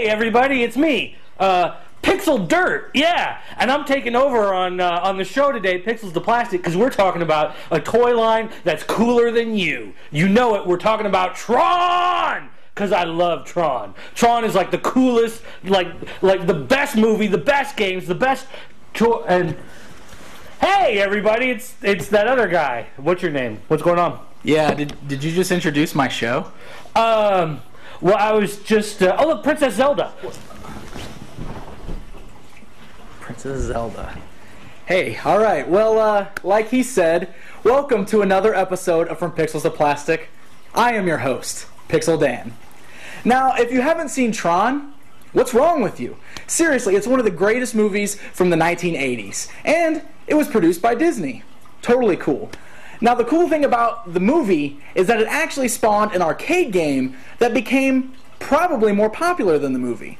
everybody, it's me, uh, Pixel Dirt. Yeah, and I'm taking over on uh, on the show today, Pixels to Plastic, because we're talking about a toy line that's cooler than you. You know it. We're talking about Tron. Cause I love Tron. Tron is like the coolest, like like the best movie, the best games, the best. To- and hey, everybody, it's it's that other guy. What's your name? What's going on? Yeah, did, did you just introduce my show? Um, well, I was just. Uh, oh, look, Princess Zelda. Princess Zelda. Hey, alright, well, uh, like he said, welcome to another episode of From Pixels to Plastic. I am your host, Pixel Dan. Now, if you haven't seen Tron, what's wrong with you? Seriously, it's one of the greatest movies from the 1980s, and it was produced by Disney. Totally cool. Now, the cool thing about the movie is that it actually spawned an arcade game that became probably more popular than the movie.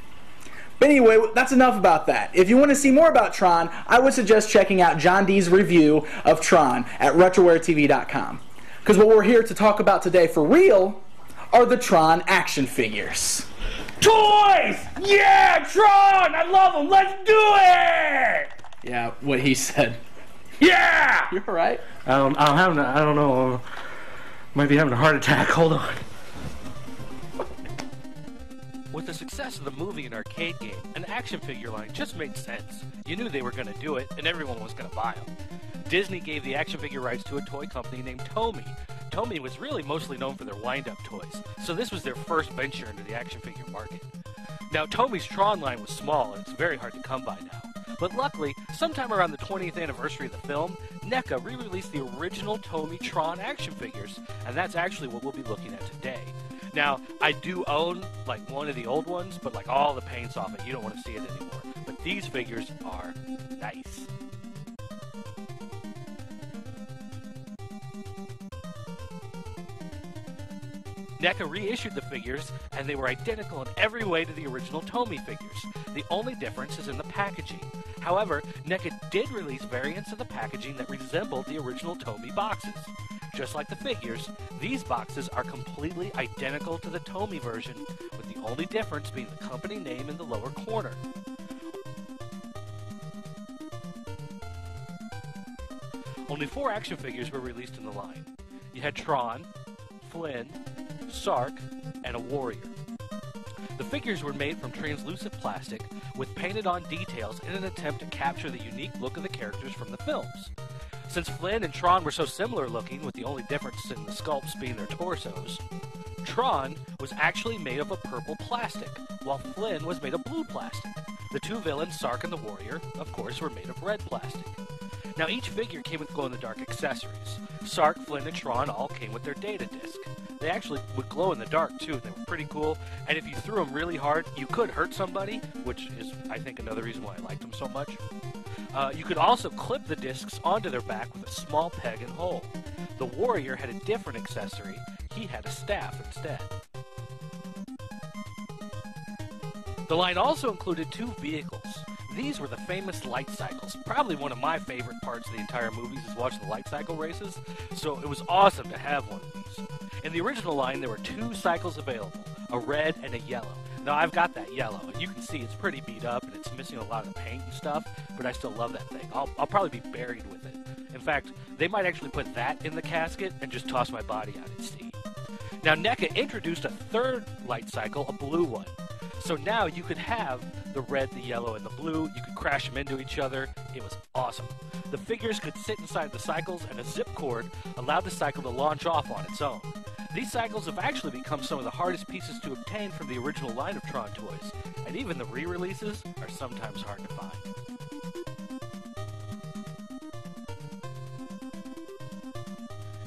But anyway, that's enough about that. If you want to see more about Tron, I would suggest checking out John D's review of Tron at RetrowareTV.com. Because what we're here to talk about today for real are the Tron action figures. Toys! Yeah, Tron! I love them. Let's do it! Yeah, what he said. Yeah! You're right. I don't, I'm having. A, I don't know. Might be having a heart attack. Hold on. With the success of the movie and arcade game, an action figure line just made sense. You knew they were going to do it, and everyone was going to buy them. Disney gave the action figure rights to a toy company named Tomy. Tomy was really mostly known for their wind-up toys, so this was their first venture into the action figure market. Now, Tomy's Tron line was small, and it's very hard to come by now. But luckily, sometime around the 20th anniversary of the film, NECA re-released the original Tomy Tron action figures, and that's actually what we'll be looking at today. Now, I do own like one of the old ones, but like all the paint's off it. You don't want to see it anymore. But these figures are nice. NECA reissued the figures, and they were identical in every way to the original Tomy figures. The only difference is in the packaging. However, NECA did release variants of the packaging that resembled the original Tomy boxes. Just like the figures, these boxes are completely identical to the Tomy version, with the only difference being the company name in the lower corner. Only four action figures were released in the line. You had Tron, Flynn, Sark, and a Warrior. The figures were made from translucent plastic with painted on details in an attempt to capture the unique look of the characters from the films. Since Flynn and Tron were so similar looking, with the only difference in the sculpts being their torsos, Tron was actually made of a purple plastic, while Flynn was made of blue plastic. The two villains, Sark and the Warrior, of course, were made of red plastic. Now, each figure came with glow in the dark accessories. Sark, Flynn, and Tron all came with their data disc. They actually would glow in the dark too. They were pretty cool. And if you threw them really hard, you could hurt somebody, which is, I think, another reason why I liked them so much. Uh, you could also clip the discs onto their back with a small peg and hole. The Warrior had a different accessory. He had a staff instead. The line also included two vehicles. These were the famous light cycles. Probably one of my favorite parts of the entire movies is watching the light cycle races, so it was awesome to have one of these. In the original line, there were two cycles available, a red and a yellow. Now, I've got that yellow, and you can see it's pretty beat up and it's missing a lot of the paint and stuff, but I still love that thing. I'll, I'll probably be buried with it. In fact, they might actually put that in the casket and just toss my body out at sea. Now, NECA introduced a third light cycle, a blue one. So now you could have the red, the yellow, and the blue. You could crash them into each other. It was awesome. The figures could sit inside the cycles, and a zip cord allowed the cycle to launch off on its own. These cycles have actually become some of the hardest pieces to obtain from the original line of Tron toys, and even the re releases are sometimes hard to find.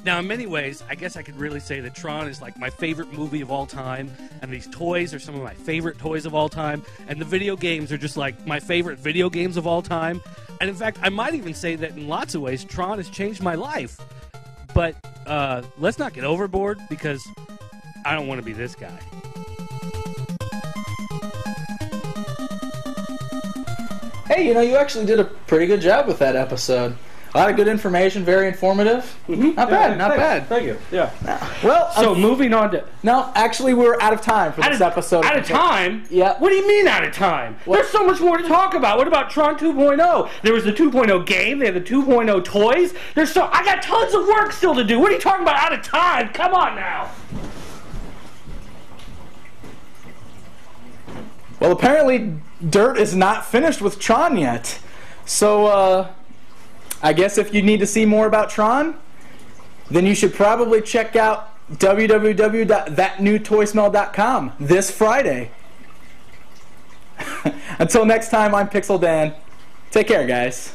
Now, in many ways, I guess I could really say that Tron is like my favorite movie of all time, and these toys are some of my favorite toys of all time, and the video games are just like my favorite video games of all time. And in fact, I might even say that in lots of ways, Tron has changed my life. But uh, let's not get overboard because I don't want to be this guy. Hey, you know, you actually did a pretty good job with that episode. A lot of good information, very informative. Not bad, not Thanks. bad. Thank you. Yeah. Well, So moving on to no, actually, we're out of time for this of, episode. Out of time? Yeah. What do you mean out of time? There's so much more to talk about. What about Tron 2.0? There was the 2.0 game. They had the 2.0 toys. There's so I got tons of work still to do. What are you talking about? Out of time? Come on now. Well, apparently, Dirt is not finished with Tron yet. So, uh, I guess if you need to see more about Tron, then you should probably check out www.thatnewtoysmell.com this Friday. Until next time, I'm Pixel Dan. Take care, guys.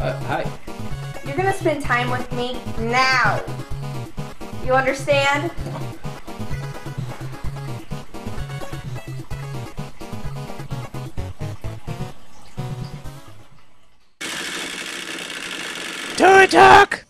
Uh, hi. You're gonna spend time with me now. You understand? Toy Talk!